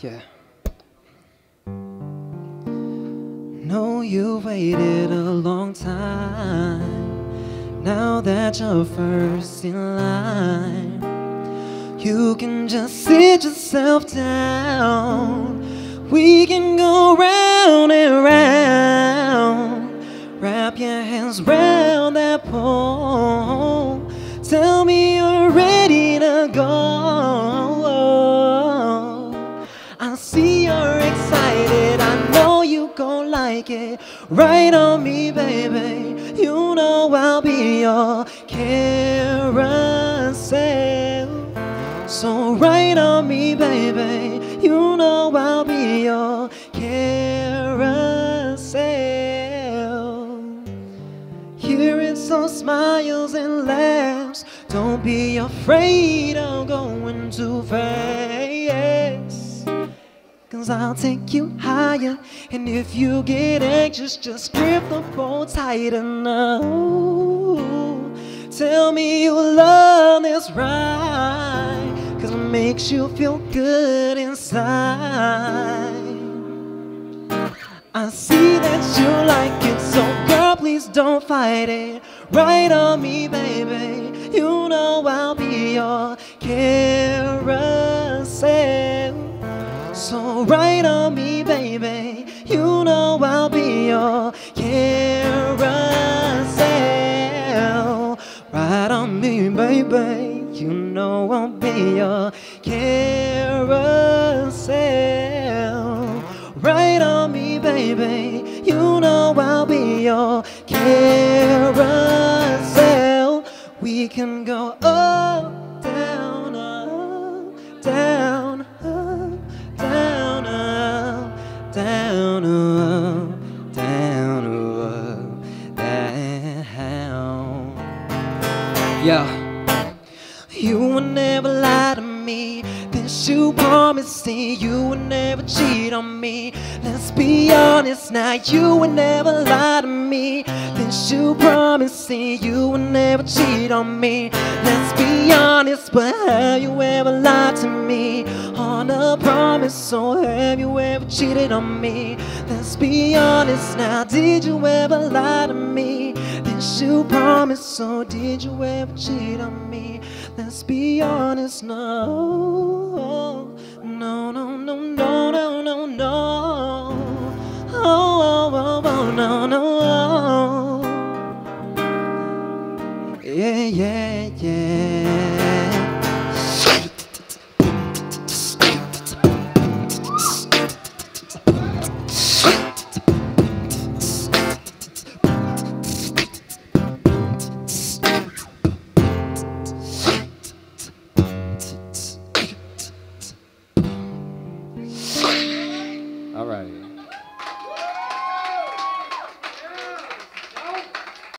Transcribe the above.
Yeah. Know you waited a long time. Now that you're first in line, you can just sit yourself down. We can go round and round. Wrap your hands round that pole. Tell me you're ready to go. Like it. Right on me, baby. You know I'll be your carousel. So right on me, baby. You know I'll be your carousel. Hearing some smiles and laughs. Don't be afraid of going too fast. Cause I'll take you higher. And if you get anxious, just grip the pole tighter now. Tell me you love this ride. Cause it makes you feel good inside. I see that you like it, so girl, please don't fight it. Right on me, baby. You know I'll be your carousel. Carousel. Right on me, baby. You know I'll be your carousel. Right on me, baby. You know I'll be your carousel. We can go up, down, up, down, up, down, up, down, Yeah. You would never lie to me. This you promised me. You would never cheat on me. Let's be honest now. You would never lie to me. This you promised me. You would never cheat on me. Let's be honest, but have you ever lied to me on a promise? So have you ever cheated on me? Let's be honest now. Did you ever lie to me? This you promised. So did you ever cheat on me? Let's be honest now. No, no, no, no, no, no, no. Oh, oh, oh, oh, no, no. Oh. Yeah, yeah, yeah.